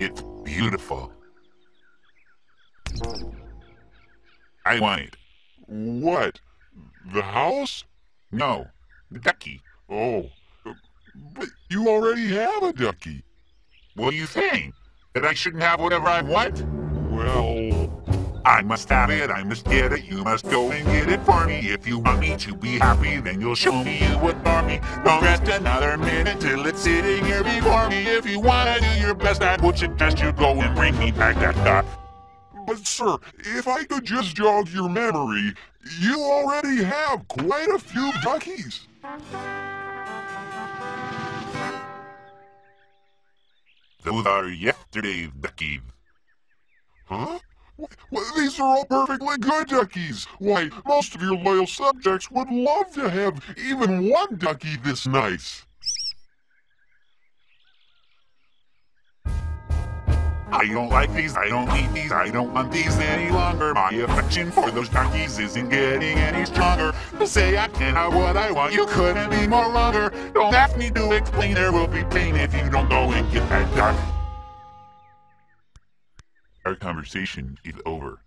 It's beautiful. I want it. What? The house? No, the ducky. Oh. But you already have a ducky. What are you saying? That I shouldn't have whatever I want? Well, I must have it, I must get it, you must go and get it for me. If you want me to be happy, then you'll show me you adore me. Don't rest another minute here before. If you wanna do your best, I would suggest you go and bring me back that duck. but sir, if I could just jog your memory, you already have quite a few duckies. Those are yesterday's duckies. Huh? These are all perfectly good duckies. Why, most of your loyal subjects would love to have even one ducky this nice. I don't like these, I don't need these, I don't want these any longer. My affection for those donkeys isn't getting any stronger. To say I can have what I want, you couldn't be more wronger. Don't ask me to explain, there will be pain if you don't go and get that duck. Our conversation is over.